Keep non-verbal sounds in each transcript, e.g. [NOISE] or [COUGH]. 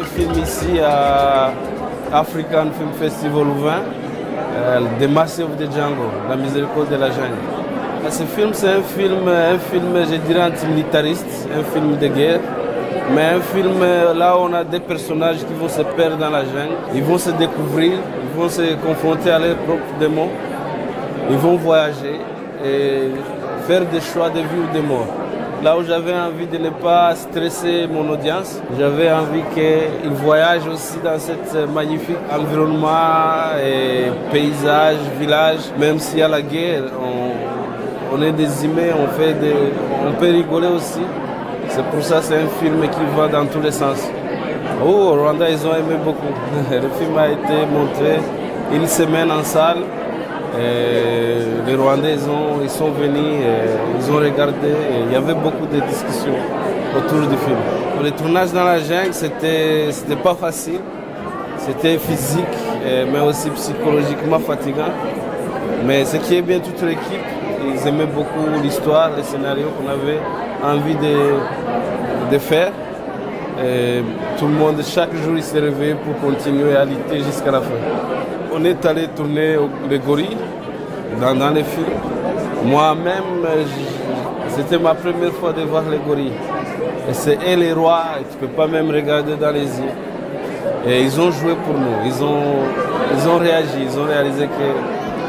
un film ici à African Film Festival Louvain, euh, The Massive of the Django, La miséricorde de la. Ah, Ce film, c'est un film, un film, je dirais, antimilitariste, un film de guerre. Mais un film euh, là on a des personnages qui vont se perdre dans la jungle, ils vont se découvrir, ils vont se confronter à leurs propres démons, ils vont voyager et faire des choix de vie ou de mort. Là où j'avais envie de ne pas stresser mon audience, j'avais envie qu'ils voyagent aussi dans cet magnifique environnement et paysage, village. Même s'il y a la guerre, on, on est des humains, on, fait des, on peut rigoler aussi. C'est pour ça que c'est un film qui va dans tous les sens. Oh, Rwanda, ils ont aimé beaucoup. [LAUGHS] Le film a été montré une semaine en salle. Les Rwandais, ils, ont, ils sont venus, ils ont regardé. et il y avait beaucoup de discussions autour du film. Le tournage dans la jungle, c'était, c'était pas facile. C'était physique, mais aussi psychologiquement fatigant. Mais ce qui est bien, toute l'équipe, ils aimaient beaucoup l'histoire, les scénarios qu'on avait envie de, de faire. Tout le monde, chaque jour, il s'est réveillé pour continuer à lutter jusqu'à la fin. On est allé tourner les gorilles dans, dans les films. Moi-même, euh, c'était ma première fois de voir les gorilles. Et c'est eux les rois, et tu ne peux pas même regarder dans les yeux. Et ils ont joué pour nous, ils ont, ils ont réagi, ils ont réalisé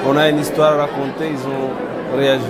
qu'on a une histoire à raconter, ils ont réagi.